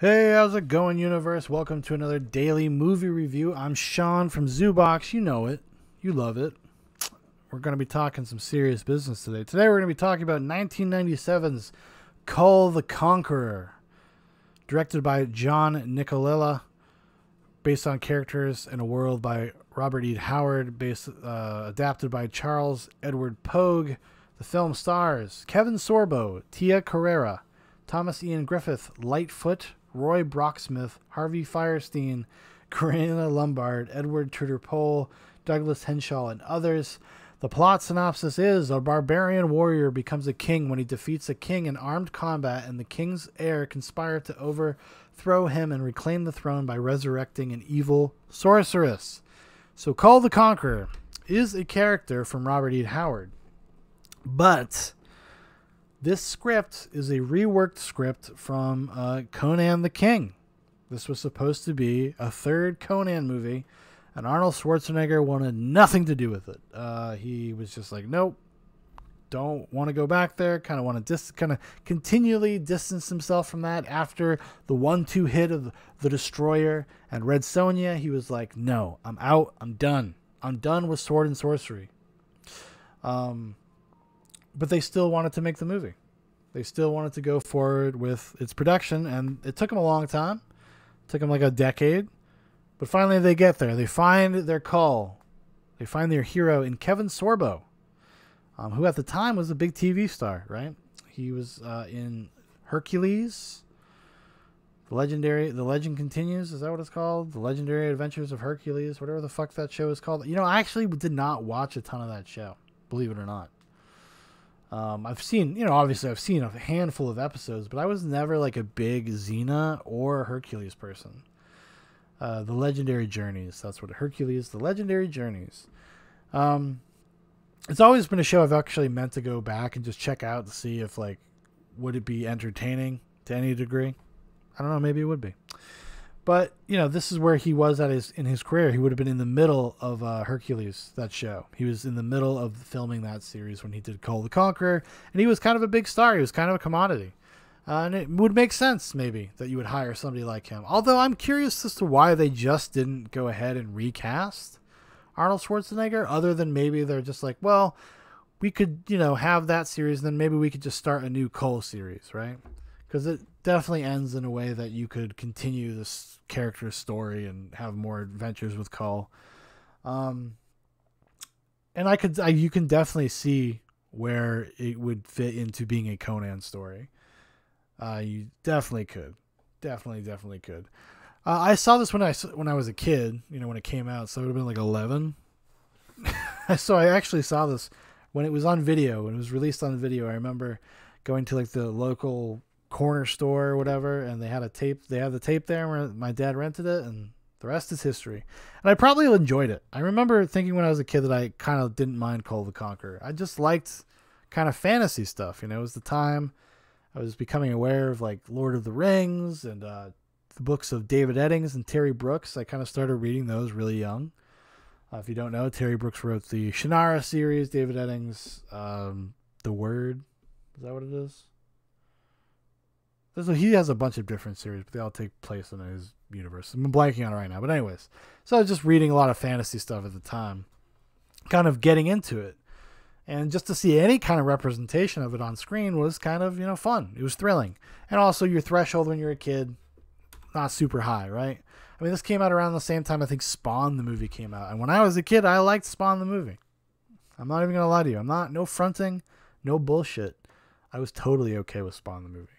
Hey, how's it going, universe? Welcome to another daily movie review. I'm Shaun from Zoobox. You know it, you love it. We're going to be talking some serious business today. Today, we're going to be talking about 1997's Kull the Conqueror, directed by John Nicolella, based on characters in a world by Robert E. Howard, based uh, adapted by Charles Edward Pogue. The film stars Kevin Sorbo, Tia Carrere, Thomas Ian Griffith, Litefoot, Roy Brocksmith, Harvey Fierstein, Karina Lombard, Edward Tudor-Pole, Douglas Henshaw, and others. The plot synopsis is a barbarian warrior becomes a king when he defeats a king in armed combat, and the king's heir conspire to overthrow him and reclaim the throne by resurrecting an evil sorceress. So, Kull the Conqueror is a character from Robert E. Howard, but this script is a reworked script from uh, Conan the King. This was supposed to be a third Conan movie, and Arnold Schwarzenegger wanted nothing to do with it. Uh, he was just like, nope, don't want to go back there. Kind of want to dis- kind of continually distance himself from that. After the one-two hit of the Destroyer and Red Sonja, he was like, no, I'm out. I'm done. I'm done with sword and sorcery. Um, but they still wanted to make the movie. They still wanted to go forward with its production, and it took them a long time. It took them like a decade, but finally they get there. They find their Kull. They find their hero in Kevin Sorbo, um, who at the time was a big TV star. Right? He was uh, in Hercules. The legendary, the legend continues. Is that what it's called? The legendary adventures of Hercules, whatever the fuck that show is called. You know, I actually did not watch a ton of that show, believe it or not. Um, I've seen, you know, obviously I've seen a handful of episodes, but I was never like a big Xena or Hercules person. Uh, the Legendary Journeys, that's what Hercules, the Legendary Journeys. Um, it's always been a show I've actually meant to go back and just check out to see if like would it be entertaining to any degree. I don't know, maybe it would be. But you know, this is where he was at his in his career. He would have been in the middle of uh, Hercules, that show. He was in the middle of filming that series when he did Kull the Conqueror, and he was kind of a big star. He was kind of a commodity, uh, and it would make sense maybe that you would hire somebody like him. Although I'm curious as to why they just didn't go ahead and recast Arnold Schwarzenegger, other than maybe they're just like, well, we could you know have that series, and then maybe we could just start a new Kull series, right? Because it definitely ends in a way that you could continue this character's story and have more adventures with Kull. Um, and I could, I, you can definitely see where it would fit into being a Conan story. Uh, you definitely could, definitely, definitely could. Uh, I saw this when I when I was a kid, you know, when it came out, so it would have been like eleven. so I actually saw this when it was on video, when it was released on video. I remember going to like the local corner store or whatever, and they had a tape. They had the tape there where my dad rented it, and the rest is history. And I probably enjoyed it. I remember thinking when I was a kid that I kind of didn't mind Kull the Conqueror. I just liked kind of fantasy stuff. You know, it was the time I was becoming aware of like Lord of the Rings and uh, the books of David Eddings and Terry Brooks. I kind of started reading those really young. Uh, if you don't know, Terry Brooks wrote the Shannara series. David Eddings, um, The Word. Is that what it is? So he has a bunch of different series, but they all take place in his universe. I'm blanking on it right now, but anyways, so I was just reading a lot of fantasy stuff at the time, kind of getting into it, and just to see any kind of representation of it on screen was kind of you know fun. It was thrilling, and also your threshold when you're a kid, not super high, right? I mean, this came out around the same time I think Spawn the movie came out, and when I was a kid, I liked Spawn the movie. I'm not even gonna lie to you. I'm not no fronting, no bullshit. I was totally okay with Spawn the movie.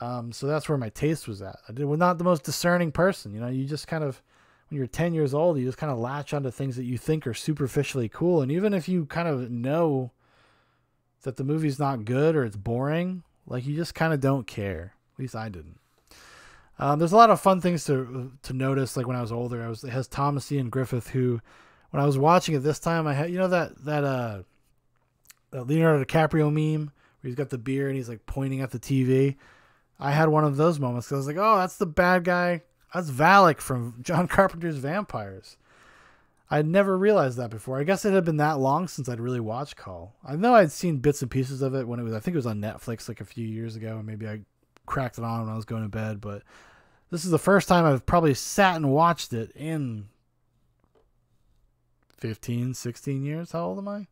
Um, so that's where my taste was at. I was not the most discerning person. You know, you just kind of, when you're 10 years old, you just kind of latch onto things that you think are superficially cool. And even if you kind of know that the movie's not good or it's boring, like you just kind of don't care. At least I didn't. Um, there's a lot of fun things to to notice. Like when I was older, I was it has Thomas Ian Griffith, who when I was watching it this time, I had you know that that uh that Leonardo DiCaprio meme where he's got the beer and he's like pointing at the TV. I had one of those moments because I was like, oh, that's the bad guy. That's Valek from John Carpenter's Vampires. I'd never realized that before. I guess it had been that long since I'd really watched Kull. I know I'd seen bits and pieces of it when it was, I think it was on Netflix like a few years ago, and maybe I cracked it on when I was going to bed, but this is the first time I've probably sat and watched it in 15, 16 years. How old am I?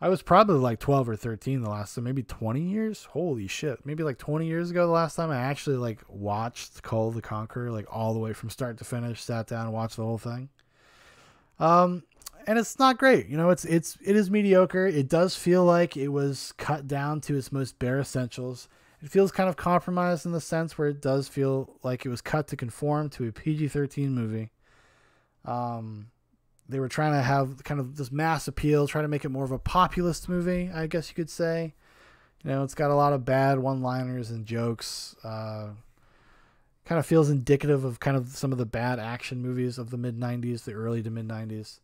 I was probably like 12 or 13 the last time, maybe 20 years. Holy shit. Maybe like 20 years ago the last time I actually like watched Kull the Conqueror like all the way from start to finish, sat down and watched the whole thing. Um and it's not great. You know, it's it's it is mediocre. It does feel like it was cut down to its most bare essentials. It feels kind of compromised in the sense where it does feel like it was cut to conform to a PG-13 movie. Um they were trying to have kind of this mass appeal, try to make it more of a populist movie, I guess you could say. You know, it's got a lot of bad one-liners and jokes. Uh, kind of feels indicative of kind of some of the bad action movies of the mid 90s, the early to mid 90s.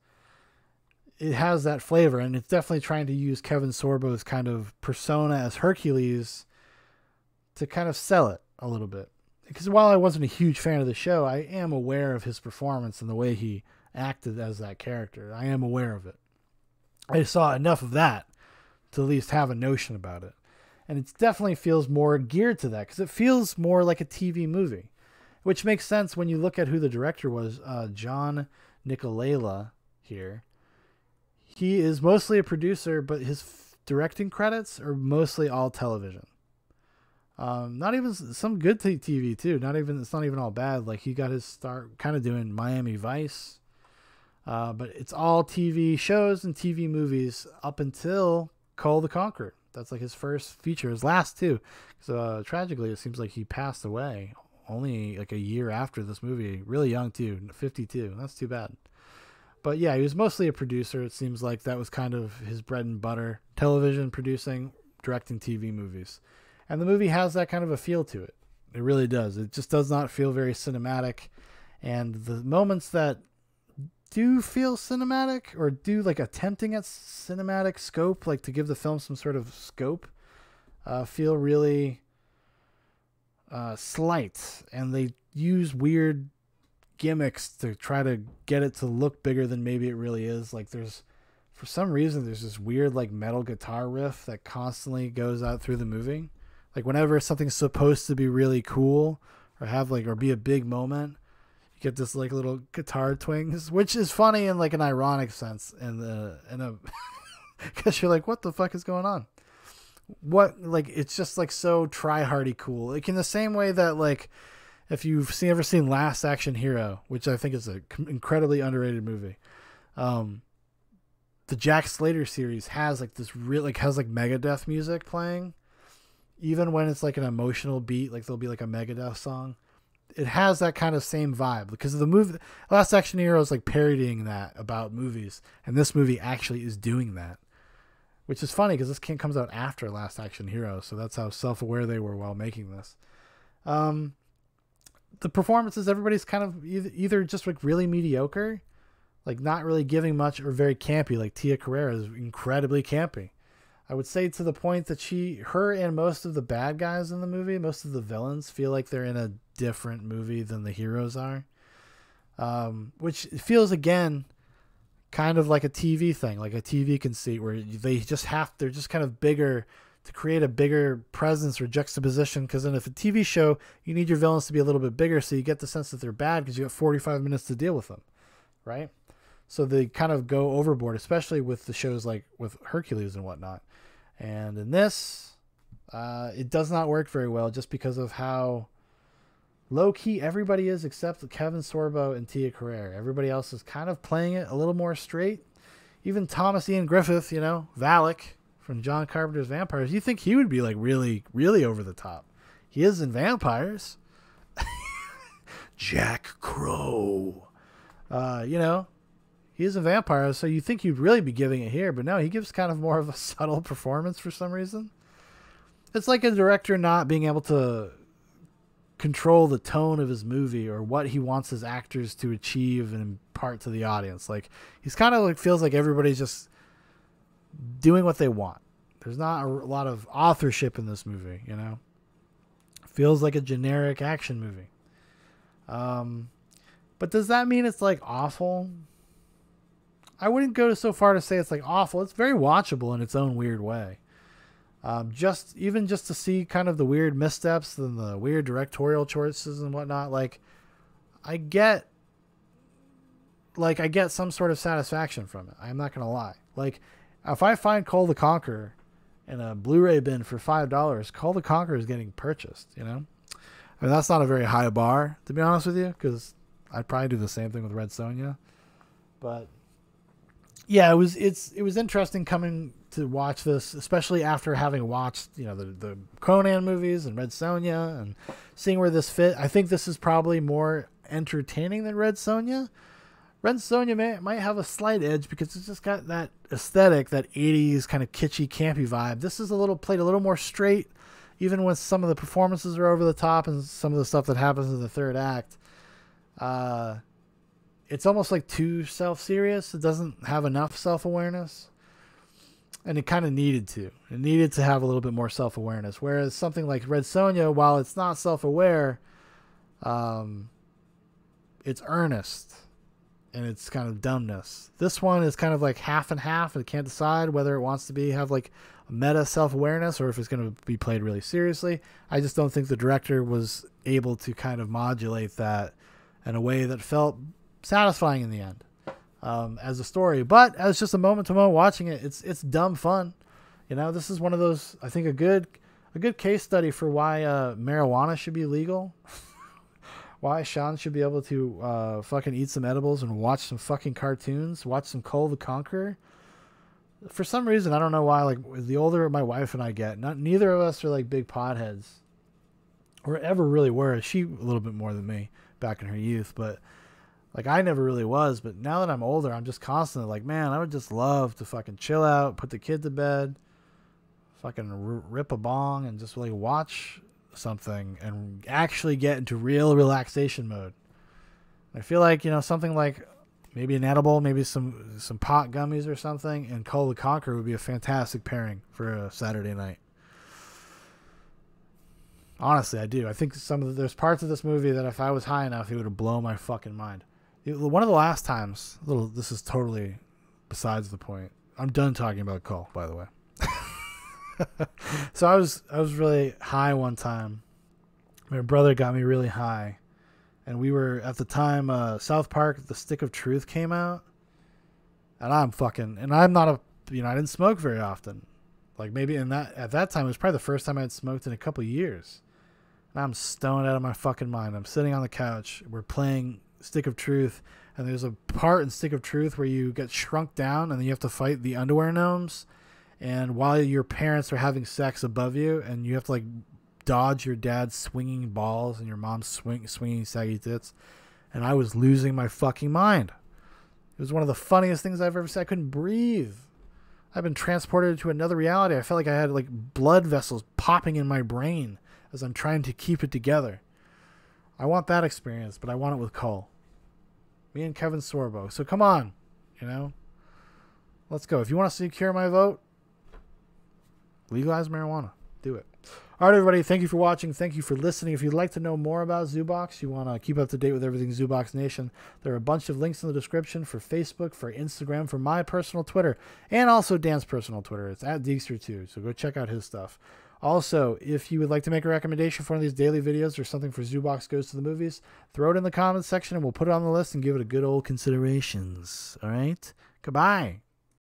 It has that flavor, and it's definitely trying to use Kevin Sorbo's kind of persona as Hercules to kind of sell it a little bit. Because while I wasn't a huge fan of the show, I am aware of his performance and the way he acted as that character. I am aware of it. I saw enough of that to at least have a notion about it. And it definitely feels more geared to that because it feels more like a TV movie, which makes sense when you look at who the director was uh, John Nicolella here. He is mostly a producer, but his directing credits are mostly all television. Um, not even some good TV too. Not even it's not even all bad. Like he got his start kind of doing Miami Vice, uh, but it's all TV shows and TV movies up until Kull the Conqueror. That's like his first feature, his last two. So uh, tragically, it seems like he passed away only like a year after this movie. Really young too, 52. That's too bad. But yeah, he was mostly a producer. It seems like that was kind of his bread and butter: television producing, directing TV movies. And the movie has that kind of a feel to it. It really does. It just does not feel very cinematic. And the moments that do feel cinematic or do like attempting at cinematic scope, like to give the film some sort of scope, uh, feel really uh, slight. And they use weird gimmicks to try to get it to look bigger than maybe it really is. Like there's, for some reason, there's this weird like metal guitar riff that constantly goes out through the movie. Like whenever something's supposed to be really cool or have like or be a big moment, get this like little guitar twings, which is funny in like an ironic sense, in the in a because you're like, what the fuck is going on? What like it's just like so try hardy cool. Like in the same way that like if you've seen ever seen Last Action Hero, which I think is an incredibly underrated movie, um, the Jack Slater series has like this real like has like Megadeth music playing, even when it's like an emotional beat. Like there'll be like a Megadeth song it has that kind of same vibe because of the movie Last Action Hero is like parodying that about movies, and this movie actually is doing that, which is funny because this comes out after Last Action Hero, so that's how self-aware they were while making this. Um, the performances, everybody's kind of either, either just like really mediocre, like not really giving much, or very campy. Like Tia Carrere is incredibly campy. I would say to the point that she, her, and most of the bad guys in the movie, most of the villains, feel like they're in a different movie than the heroes are. Um, which feels again kind of like a TV thing, like a TV conceit where they just have, they're just kind of bigger to create a bigger presence or juxtaposition. Because then, if a TV show, you need your villains to be a little bit bigger so you get the sense that they're bad because you have 45 minutes to deal with them, right? So they kind of go overboard, especially with the shows like with Hercules and whatnot. And in this, uh, it does not work very well just because of how low key everybody is except Kevin Sorbo and Tia Carrere. Everybody else is kind of playing it a little more straight. Even Thomas Ian Griffith, you know, Valek from John Carpenter's Vampires, you think he would be like really, really over the top. He is in Vampires. Jack Crow. Uh, you know, he is a vampire, so you think he'd really be giving it here, but no, he gives kind of more of a subtle performance for some reason. It's like a director not being able to control the tone of his movie or what he wants his actors to achieve and impart to the audience. Like he's kind of like feels like everybody's just doing what they want. There's not a lot of authorship in this movie, you know. Feels like a generic action movie. Um, but does that mean it's like awful? I wouldn't go so far to say it's like awful. It's very watchable in its own weird way. Um, just even just to see kind of the weird missteps and the weird directorial choices and whatnot. Like, I get, like I get some sort of satisfaction from it. I'm not gonna lie. Like, if I find Kull the Conqueror in a Blu-ray bin for five dollars, Kull the Conqueror is getting purchased. You know, I mean that's not a very high bar to be honest with you, because I'd probably do the same thing with Red Sonja. But yeah, it was it's it was interesting coming to watch this, especially after having watched you know the the Conan movies and Red Sonja and seeing where this fit. I think this is probably more entertaining than Red Sonja. Red Sonja may, might have a slight edge because it's just got that aesthetic, that 80s kind of kitschy, campy vibe. This is a little played a little more straight, even when some of the performances are over the top and some of the stuff that happens in the third act. Uh, it's almost like too self serious. It doesn't have enough self awareness. And it kind of needed to. It needed to have a little bit more self awareness. Whereas something like Red Sonja, while it's not self aware, um, it's earnest and it's kind of dumbness. This one is kind of like half and half. It can't decide whether it wants to be have like meta self awareness or if it's going to be played really seriously. I just don't think the director was able to kind of modulate that in a way that felt satisfying in the end um, as a story. But as just a moment to moment watching it, it's it's dumb fun. You know, this is one of those I think a good a good case study for why uh, marijuana should be legal. why Shaun should be able to uh, fucking eat some edibles and watch some fucking cartoons, watch some Kull the Conqueror. For some reason, I don't know why. Like the older my wife and I get, not neither of us are like big potheads, or ever really were. She a little bit more than me back in her youth, but like I never really was. But now that I'm older, I'm just constantly like, man, I would just love to fucking chill out, put the kid to bed, fucking r- rip a bong, and just like watch something and actually get into real relaxation mode. I feel like you know something like maybe an edible, maybe some some pot gummies or something, and Kull the Conqueror would be a fantastic pairing for a Saturday night. Honestly, I do. I think some of the, there's parts of this movie that if I was high enough, it would blown my fucking mind. One of the last times, little this is totally besides the point. I'm done talking about Kull, by the way. so I was I was really high one time. My brother got me really high, and we were at the time uh, South Park. The Stick of Truth came out, and I'm fucking and I'm not a you know I didn't smoke very often. Like maybe in that at that time it was probably the first time I had smoked in a couple years. And I'm stoned out of my fucking mind. I'm sitting on the couch. We're playing Stick of Truth, and there's a part in Stick of Truth where you get shrunk down and then you have to fight the underwear gnomes. And while your parents are having sex above you and you have to like dodge your dad's swinging balls and your mom's swing, swinging saggy tits and i was losing my fucking mind. It was one of the funniest things i've ever seen. I couldn't breathe. I've been transported to another reality. I felt like i had like blood vessels popping in my brain as i'm trying to keep it together. I want that experience but i want it with Kull me and kevin sorbo so come on you know let's go if you want to secure my vote legalize marijuana. Do it. All right, everybody. Thank you for watching. Thank you for listening. If you'd like to know more about Zoobox, you want to keep up to date with everything Zoobox Nation, there are a bunch of links in the description for Facebook, for Instagram, for my personal Twitter, and also Dan's personal Twitter. It's at Deegster2, so go check out his stuff. Also, if you would like to make a recommendation for one of these daily videos or something for Zoobox Goes to the Movies, throw it in the comments section and we'll put it on the list and give it a good old considerations. All right? Goodbye.